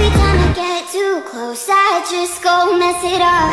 Every time I get too close I just go mess it up.